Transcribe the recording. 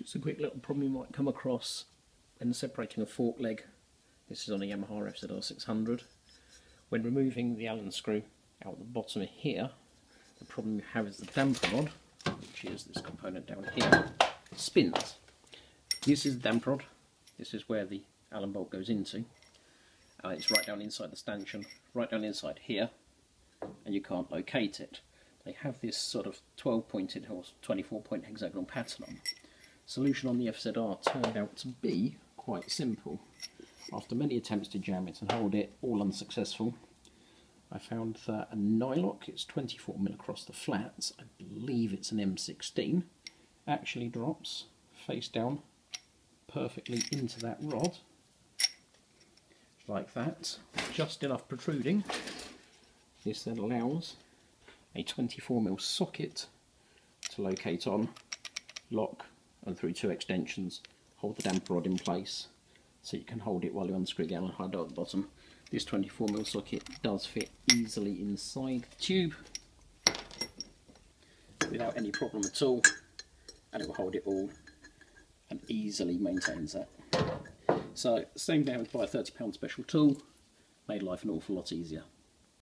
Just a quick little problem you might come across when separating a fork leg. This is on a Yamaha FZR 600. When removing the Allen screw out the bottom here, the problem you have is the damper rod, which is this component down here, spins. This is the damper rod. This is where the Allen bolt goes into. Uh, it's right down inside the stanchion, right down inside here, and you can't locate it. They have this sort of 12 pointed or 24 point hexagonal pattern on. Solution on the FZR turned out to be quite simple. After many attempts to jam it and hold it, all unsuccessful, I found that a nyloc, it's 24mm across the flats, I believe it's an M16, actually drops face down perfectly into that rod, like that, just enough protruding. This then allows a 24mm socket to locate on, lock, and through two extensions, hold the damper rod in place so you can hold it while you unscrew the Allen hide at the bottom. This 24mm socket does fit easily inside the tube without any problem at all and it will hold it all and easily maintains that. So same down buy a £30 special tool, made life an awful lot easier.